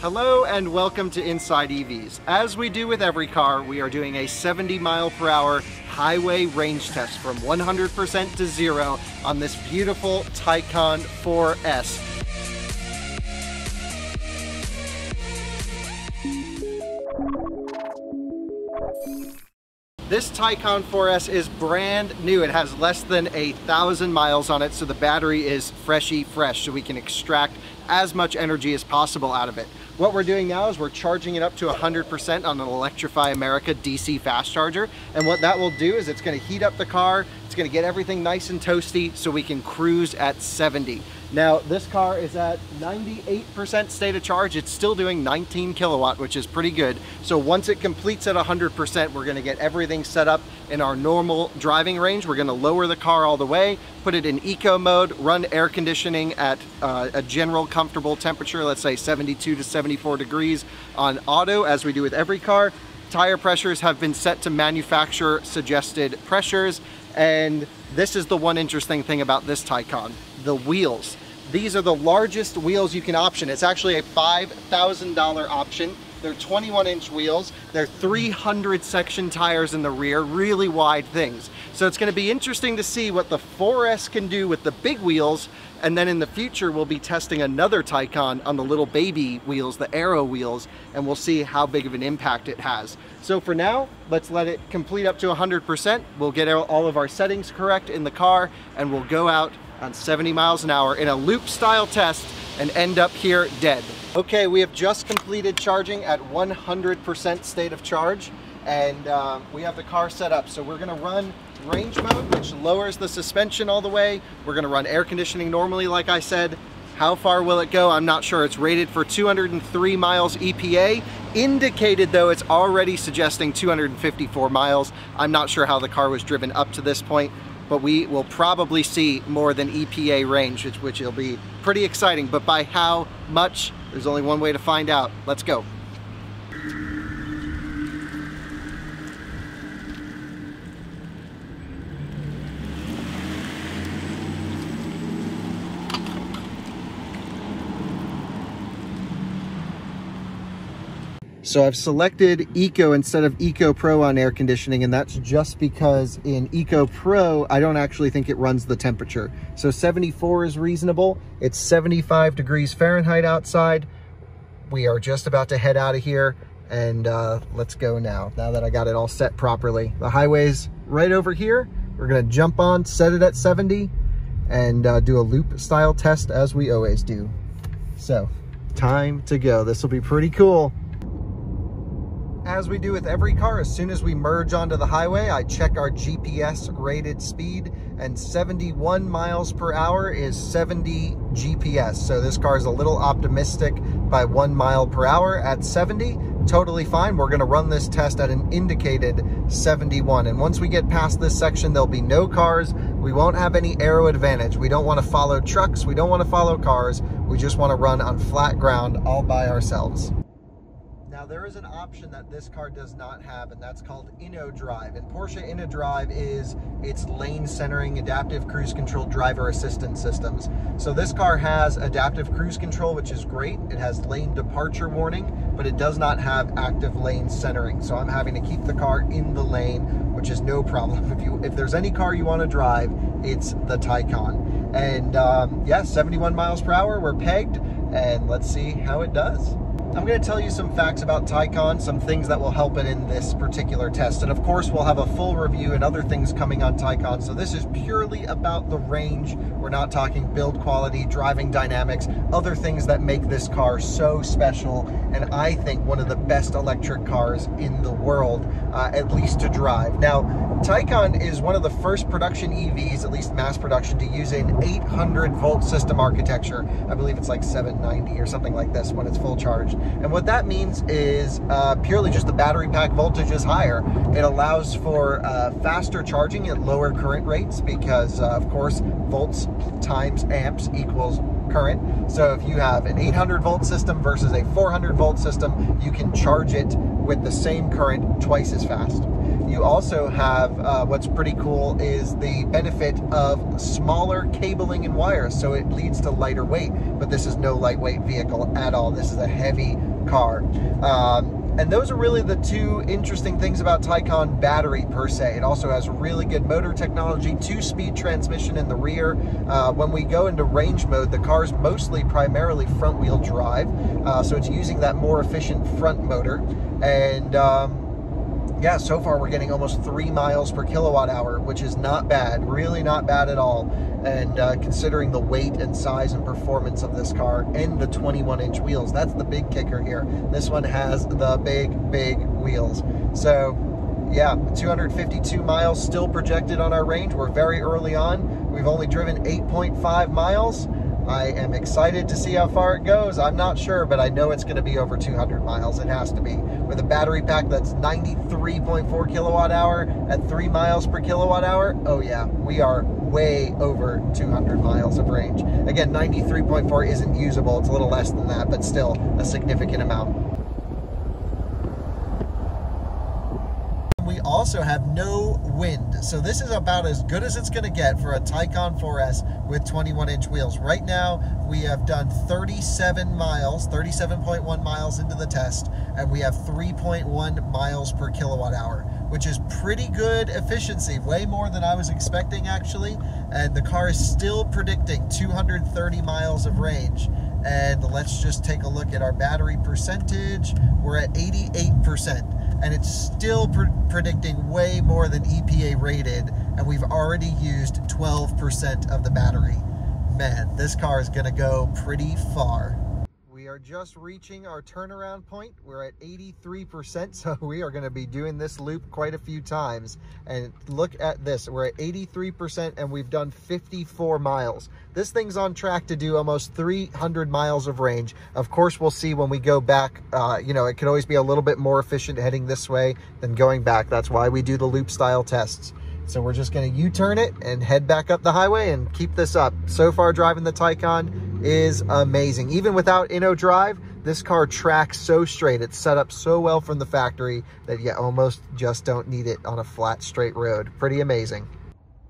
Hello and welcome to Inside EVs. As we do with every car, we are doing a 70 mile per hour highway range test from 100% to zero on this beautiful Taycan 4S. This Taycan 4S is brand new. It has less than a thousand miles on it, so the battery is freshy fresh, so we can extract as much energy as possible out of it. What we're doing now is we're charging it up to 100% on an Electrify America DC fast charger. And what that will do is it's gonna heat up the car, it's gonna get everything nice and toasty so we can cruise at 70. Now, this car is at 98% state of charge. It's still doing 19 kilowatt, which is pretty good. So once it completes at 100%, we're gonna get everything set up in our normal driving range. We're gonna lower the car all the way, put it in eco mode, run air conditioning at uh, a general comfortable temperature, let's say 72 to 74 degrees on auto, as we do with every car. Tire pressures have been set to manufacturer suggested pressures. And this is the one interesting thing about this Taycan, the wheels. These are the largest wheels you can option. It's actually a $5,000 option. They're 21 inch wheels. They're 300 section tires in the rear, really wide things. So it's gonna be interesting to see what the 4S can do with the big wheels. And then in the future, we'll be testing another Taycan on the little baby wheels, the Aero wheels, and we'll see how big of an impact it has. So for now, let's let it complete up to 100%. We'll get all of our settings correct in the car and we'll go out on 70 miles an hour in a loop style test and end up here dead. Okay, we have just completed charging at 100% state of charge and uh, we have the car set up. So we're gonna run range mode, which lowers the suspension all the way. We're gonna run air conditioning normally, like I said. How far will it go? I'm not sure. It's rated for 203 miles EPA. Indicated though, it's already suggesting 254 miles. I'm not sure how the car was driven up to this point, but we will probably see more than EPA range, which, which will be pretty exciting. But by how much, there's only one way to find out. Let's go. So I've selected Eco instead of Eco Pro on air conditioning, and that's just because in Eco Pro, I don't actually think it runs the temperature. So 74 is reasonable. It's 75 degrees Fahrenheit outside. We are just about to head out of here, and uh, let's go now, now that I got it all set properly. The highway's right over here. We're gonna jump on, set it at 70, and uh, do a loop style test as we always do. So, time to go. This will be pretty cool as we do with every car, as soon as we merge onto the highway, I check our GPS rated speed and 71 miles per hour is 70 GPS. So this car is a little optimistic by one mile per hour at 70. Totally fine. We're gonna run this test at an indicated 71. And once we get past this section, there'll be no cars. We won't have any aero advantage. We don't wanna follow trucks. We don't wanna follow cars. We just wanna run on flat ground all by ourselves. There is an option that this car does not have and that's called InnoDrive. And Porsche InnoDrive is its lane centering adaptive cruise control driver assistance systems. So this car has adaptive cruise control which is great. It has lane departure warning but it does not have active lane centering. So I'm having to keep the car in the lane which is no problem. If you if there's any car you want to drive it's the Taycan. And um, yeah 71 miles per hour we're pegged and let's see how it does. I'm going to tell you some facts about Taycan, some things that will help it in this particular test. And of course, we'll have a full review and other things coming on Taycan. So this is purely about the range. We're not talking build quality, driving dynamics, other things that make this car so special. And I think one of the best electric cars in the world, uh, at least to drive. Now, Taycan is one of the first production EVs, at least mass production, to use an 800 volt system architecture. I believe it's like 790 or something like this when it's full charged. And what that means is uh, purely just the battery pack voltage is higher. It allows for uh, faster charging at lower current rates because, uh, of course, volts times amps equals current. So if you have an 800 volt system versus a 400 volt system, you can charge it with the same current twice as fast. You You also have uh, what's pretty cool is the benefit of smaller cabling and wires, so it leads to lighter weight. But this is no lightweight vehicle at all. This is a heavy car. Um, and those are really the two interesting things about Taycan battery per se. It also has really good motor technology, two-speed transmission in the rear. Uh, when we go into range mode, the car's mostly primarily front-wheel drive, uh, so it's using that more efficient front motor. And um, yeah, so far we're getting almost three miles per kilowatt hour, which is not bad, really not bad at all. And uh, considering the weight and size and performance of this car and the 21 inch wheels, that's the big kicker here. This one has the big, big wheels. So yeah, 252 miles still projected on our range. We're very early on. We've only driven 8.5 miles. I am excited to see how far it goes. I'm not sure, but I know it's going to be over 200 miles. It has to be. With a battery pack that's 93.4 kilowatt hour at 3 miles per kilowatt hour, oh yeah, we are way over 200 miles of range. Again, 93.4 isn't usable. It's a little less than that, but still a significant amount. Also have no wind. So this is about as good as it's gonna get for a Taycan 4S with 21 inch wheels. Right now, we have done 37 miles, 37.1 miles into the test, and we have 3.1 miles per kilowatt hour, which is pretty good efficiency, way more than I was expecting actually. And the car is still predicting 230 miles of range. And let's just take a look at our battery percentage. We're at 88% and it's still pre predicting way more than EPA rated, and we've already used 12% of the battery. Man, this car is gonna go pretty far. Are just reaching our turnaround point. We're at 83%, so we are gonna be doing this loop quite a few times. And look at this, we're at 83% and we've done 54 miles. This thing's on track to do almost 300 miles of range. Of course, we'll see when we go back, uh, you know, it could always be a little bit more efficient heading this way than going back. That's why we do the loop style tests. So we're just gonna U-turn it and head back up the highway and keep this up. So far driving the Taycan is amazing. Even without InnoDrive, this car tracks so straight. It's set up so well from the factory that you almost just don't need it on a flat, straight road. Pretty amazing.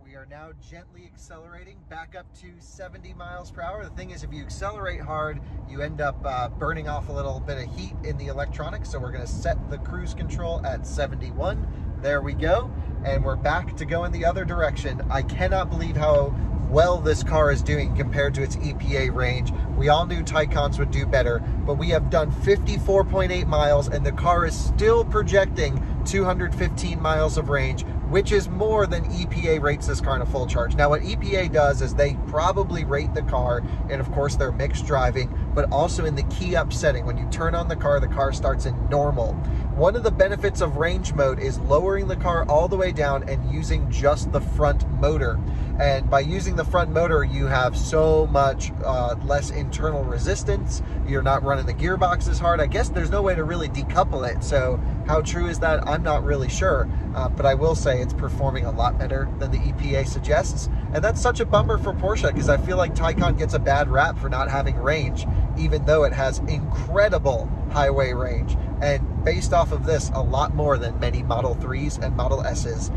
We are now gently accelerating back up to 70 miles per hour. The thing is, if you accelerate hard, you end up uh, burning off a little bit of heat in the electronics. So we're gonna set the cruise control at 71. There we go. And we're back to go in the other direction. I cannot believe how well this car is doing compared to its EPA range. We all knew Taycans would do better, but we have done 54.8 miles and the car is still projecting 215 miles of range which is more than EPA rates this car in a full charge. Now, what EPA does is they probably rate the car, and of course, they're mixed driving, but also in the key up setting. When you turn on the car, the car starts in normal. One of the benefits of range mode is lowering the car all the way down and using just the front motor. And by using the front motor, you have so much uh, less internal resistance. You're not running the gearbox as hard. I guess there's no way to really decouple it. So how true is that? I'm not really sure. Uh, but I will say it's performing a lot better than the EPA suggests. And that's such a bummer for Porsche because I feel like Taycan gets a bad rap for not having range, even though it has incredible highway range. And based off of this, a lot more than many Model 3s and Model S's.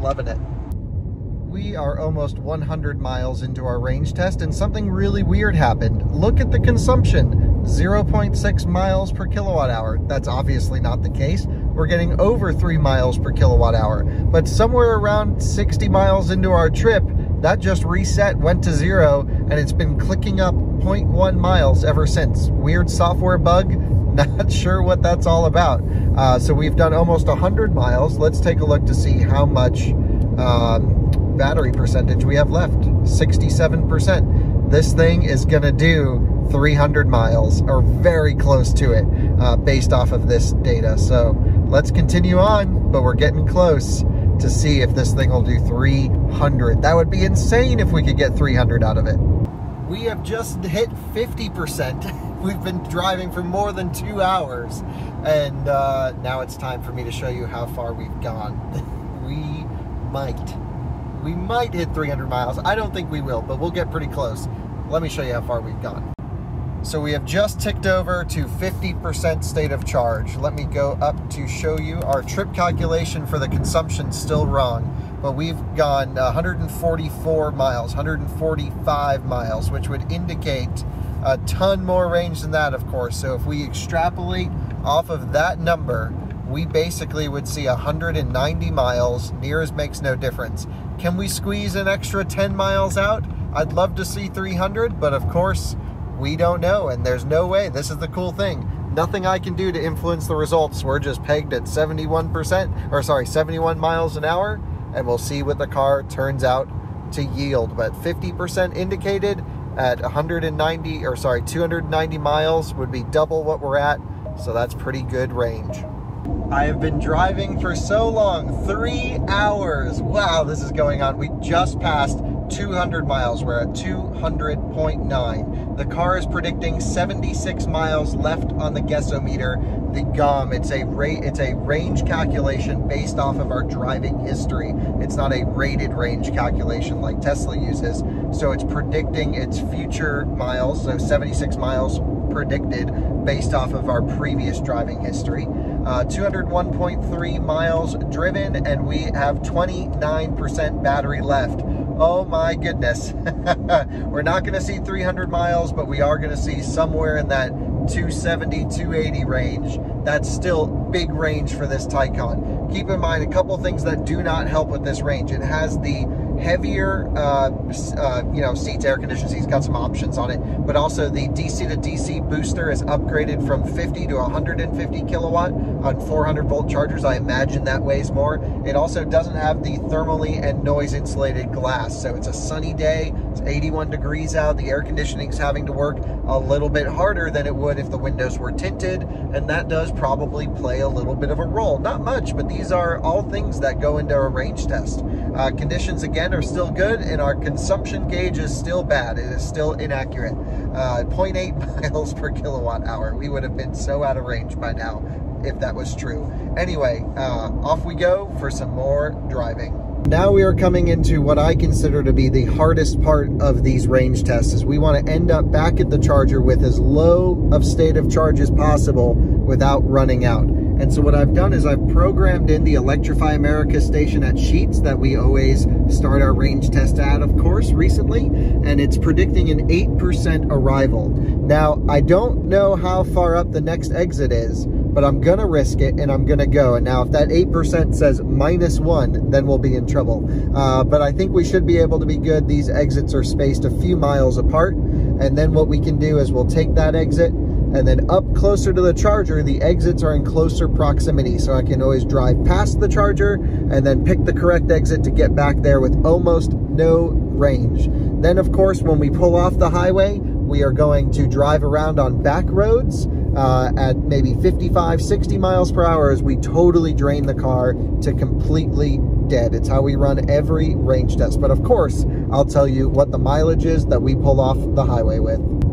Loving it we are almost 100 miles into our range test and something really weird happened. Look at the consumption, 0.6 miles per kilowatt hour. That's obviously not the case. We're getting over 3 miles per kilowatt hour. But somewhere around 60 miles into our trip, that just reset, went to zero, and it's been clicking up 0.1 miles ever since. Weird software bug, not sure what that's all about. Uh, so we've done almost 100 miles. Let's take a look to see how much um, battery percentage we have left, 67%. This thing is gonna do 300 miles or very close to it uh, based off of this data. So let's continue on, but we're getting close to see if this thing will do 300. That would be insane if we could get 300 out of it. We have just hit 50%. We've been driving for more than two hours. And uh, now it's time for me to show you how far we've gone. we might we might hit 300 miles. I don't think we will, but we'll get pretty close. Let me show you how far we've gone. So we have just ticked over to 50% state of charge. Let me go up to show you. Our trip calculation for the consumption still wrong, but we've gone 144 miles, 145 miles, which would indicate a ton more range than that, of course. So if we extrapolate off of that number, we basically would see 190 miles. Nears makes no difference. Can we squeeze an extra 10 miles out? I'd love to see 300, but of course, we don't know, and there's no way. This is the cool thing. Nothing I can do to influence the results. We're just pegged at 71%, or sorry, 71 miles an hour, and we'll see what the car turns out to yield. But 50% indicated at 190, or sorry, 290 miles would be double what we're at, so that's pretty good range. I have been driving for so long, three hours. Wow, this is going on. We just passed 200 miles. We're at 200.9. The car is predicting 76 miles left on the guessometer. The GOM, it's a rate, it's a range calculation based off of our driving history. It's not a rated range calculation like Tesla uses. So it's predicting its future miles, so 76 miles predicted based off of our previous driving history. Uh, 201.3 miles driven, and we have 29% battery left. Oh my goodness. We're not going to see 300 miles, but we are going to see somewhere in that 270, 280 range. That's still big range for this Taycan. Keep in mind a couple things that do not help with this range. It has the heavier, uh, uh, you know, seats, air conditioned seats, got some options on it, but also the DC to DC booster is upgraded from 50 to 150 kilowatt on 400 volt chargers. I imagine that weighs more. It also doesn't have the thermally and noise insulated glass. So it's a sunny day, it's 81 degrees out, the air conditioning is having to work a little bit harder than it would if the windows were tinted, and that does probably play a little bit of a role. Not much, but these are all things that go into a range test. Uh, conditions, again, are still good, and our consumption gauge is still bad. It is still inaccurate. Uh, 0.8 miles per kilowatt hour. We would have been so out of range by now if that was true. Anyway, uh, off we go for some more driving. Now we are coming into what I consider to be the hardest part of these range tests is we want to end up back at the charger with as low of state of charge as possible without running out. And so what I've done is I've programmed in the Electrify America station at Sheetz that we always start our range test at, of course, recently, and it's predicting an 8% arrival. Now, I don't know how far up the next exit is, but I'm going to risk it and I'm going to go. And now if that 8% says minus one, then we'll be in trouble. Uh, but I think we should be able to be good. These exits are spaced a few miles apart. And then what we can do is we'll take that exit and then up closer to the charger, the exits are in closer proximity. So I can always drive past the charger and then pick the correct exit to get back there with almost no range. Then of course, when we pull off the highway, we are going to drive around on back roads uh, at maybe 55, 60 miles per hour as we totally drain the car to completely dead. It's how we run every range test. But of course, I'll tell you what the mileage is that we pull off the highway with.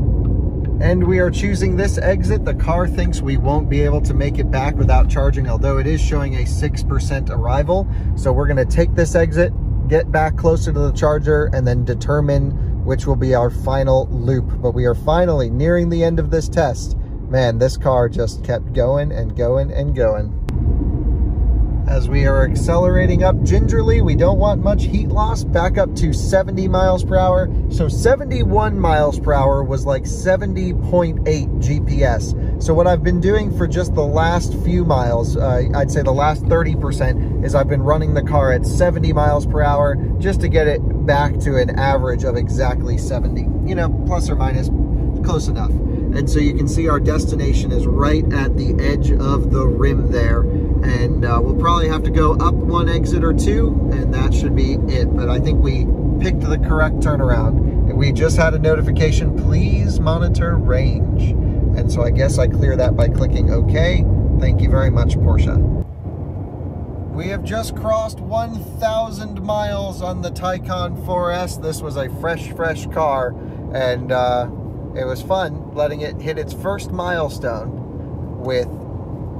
And we are choosing this exit. The car thinks we won't be able to make it back without charging, although it is showing a 6% arrival. So we're gonna take this exit, get back closer to the charger, and then determine which will be our final loop. But we are finally nearing the end of this test man, this car just kept going and going and going. As we are accelerating up gingerly, we don't want much heat loss, back up to 70 miles per hour. So 71 miles per hour was like 70.8 GPS. So what I've been doing for just the last few miles, uh, I'd say the last 30%, is I've been running the car at 70 miles per hour just to get it back to an average of exactly 70. You know, plus or minus, close enough. And so you can see our destination is right at the edge of the rim there. And uh, we'll probably have to go up one exit or two, and that should be it. But I think we picked the correct turnaround. And we just had a notification, please monitor range. And so I guess I clear that by clicking OK. Thank you very much, Porsche. We have just crossed 1,000 miles on the Taycan 4S. This was a fresh, fresh car. And uh, it was fun letting it hit its first milestone with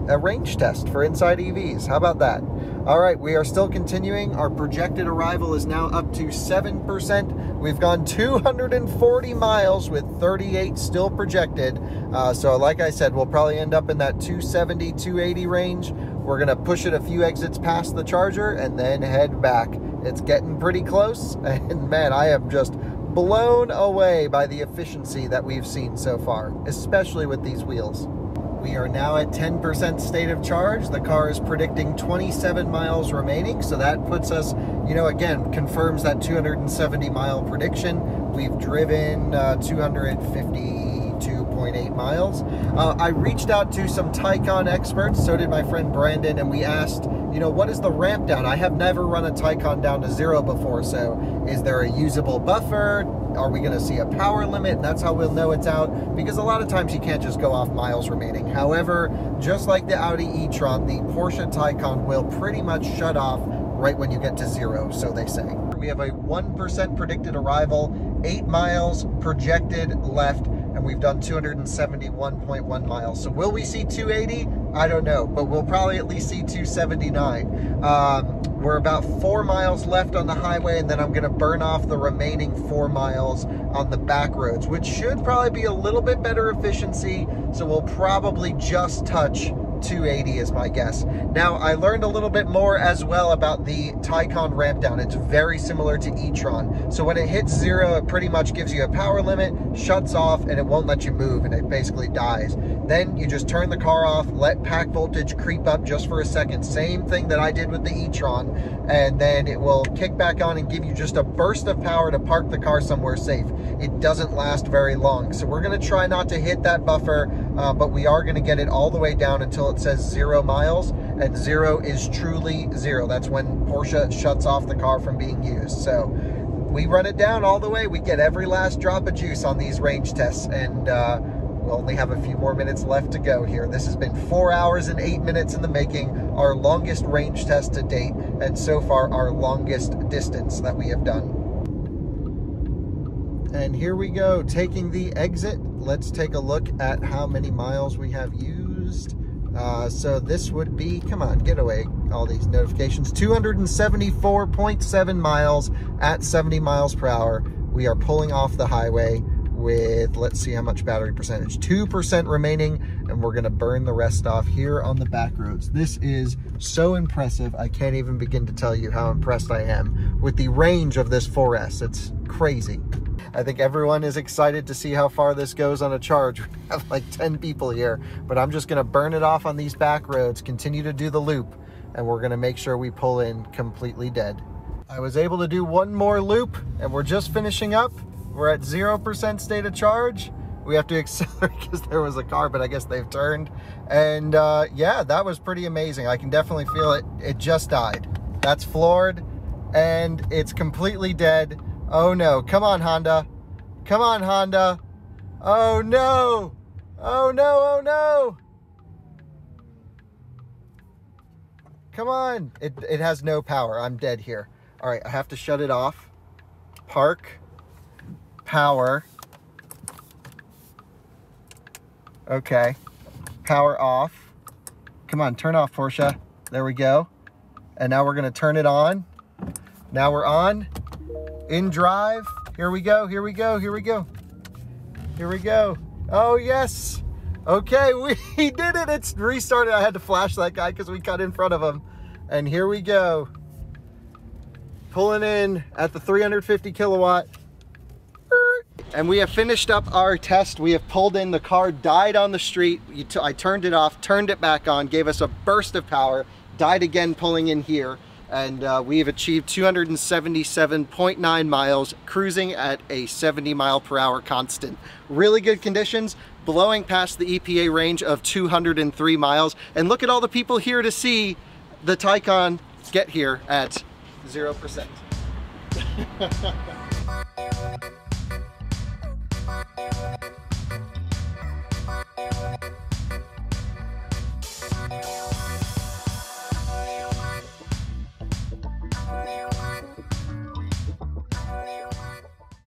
a range test for Inside EVs. How about that? All right, we are still continuing. Our projected arrival is now up to 7%. We've gone 240 miles with 38 still projected. Uh, so like I said, we'll probably end up in that 270, 280 range. We're gonna push it a few exits past the charger and then head back. It's getting pretty close. And man, I am just blown away by the efficiency that we've seen so far, especially with these wheels. We are now at 10% state of charge. The car is predicting 27 miles remaining, so that puts us, you know, again, confirms that 270 mile prediction. We've driven uh, 252.8 miles. Uh, I reached out to some Taycan experts, so did my friend Brandon, and we asked, you know, what is the ramp down? I have never run a Taycan down to zero before, so is there a usable buffer? Are we going to see a power limit? And that's how we'll know it's out because a lot of times you can't just go off miles remaining. However, just like the Audi e-tron, the Porsche Taycan will pretty much shut off right when you get to zero, so they say. We have a 1% predicted arrival, 8 miles projected left, and we've done 271.1 miles. So will we see 280? I don't know, but we'll probably at least see 279. Um, we're about four miles left on the highway, and then I'm going to burn off the remaining four miles on the back roads, which should probably be a little bit better efficiency. So we'll probably just touch 280 is my guess. Now, I learned a little bit more as well about the Taycan ramp down. It's very similar to e-tron. So when it hits zero, it pretty much gives you a power limit, shuts off, and it won't let you move, and it basically dies. Then you just turn the car off, let pack voltage creep up just for a second. Same thing that I did with the e-tron, and then it will kick back on and give you just a burst of power to park the car somewhere safe. It doesn't last very long. So we're gonna try not to hit that buffer, uh, but we are gonna get it all the way down until it says zero miles, and zero is truly zero. That's when Porsche shuts off the car from being used. So we run it down all the way. We get every last drop of juice on these range tests, and uh, we'll only have a few more minutes left to go here. This has been four hours and eight minutes in the making, our longest range test to date, and so far our longest distance that we have done. And here we go, taking the exit. Let's take a look at how many miles we have used. Uh, so this would be, come on, get away, all these notifications. 274.7 miles at 70 miles per hour. We are pulling off the highway with, let's see how much battery percentage, 2% remaining, and we're gonna burn the rest off here on the back roads. This is so impressive. I can't even begin to tell you how impressed I am with the range of this 4S. It's crazy. I think everyone is excited to see how far this goes on a charge. We have like 10 people here, but I'm just gonna burn it off on these back roads, continue to do the loop, and we're gonna make sure we pull in completely dead. I was able to do one more loop and we're just finishing up. We're at 0% state of charge. We have to accelerate because there was a car, but I guess they've turned. And uh, yeah, that was pretty amazing. I can definitely feel it. It just died. That's floored and it's completely dead. Oh no, come on Honda. Come on Honda. Oh no. Oh no, oh no. Come on. It, it has no power. I'm dead here. All right, I have to shut it off. Park. Power. Okay. Power off. Come on, turn off Porsche. There we go. And now we're gonna turn it on. Now we're on in drive. Here we go, here we go, here we go. Here we go. Oh, yes. Okay, we did it. It's restarted. I had to flash that guy because we cut in front of him. And here we go. Pulling in at the 350 kilowatt. And we have finished up our test. We have pulled in, the car died on the street. I turned it off, turned it back on, gave us a burst of power, died again pulling in here and uh, we've achieved 277.9 miles cruising at a 70 mile per hour constant. Really good conditions, blowing past the EPA range of 203 miles. And look at all the people here to see the Taycan get here at 0%.